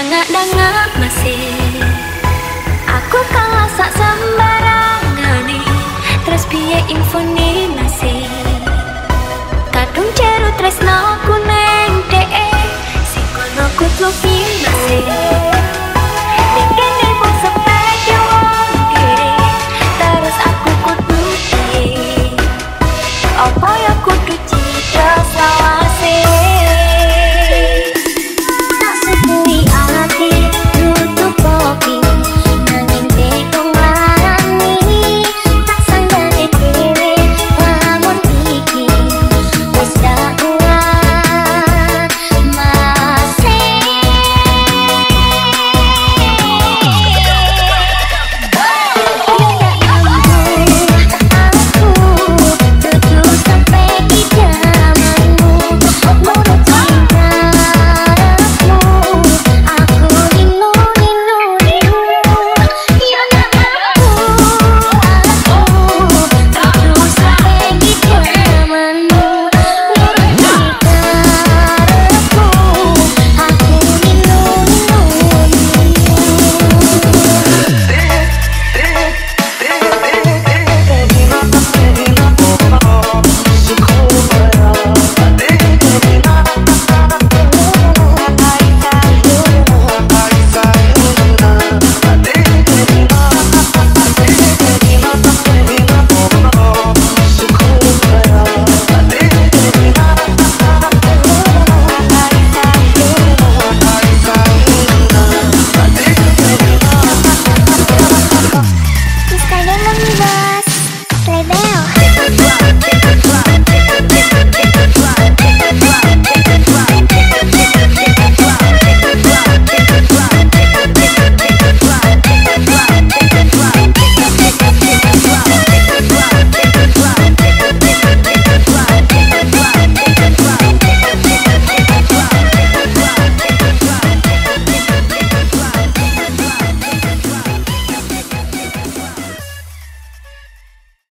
dangak-dangak masih. Aku kalah sak sembarangan terus piye info ni masih? Kadung ceru tresno ku neng de si kono ku tuh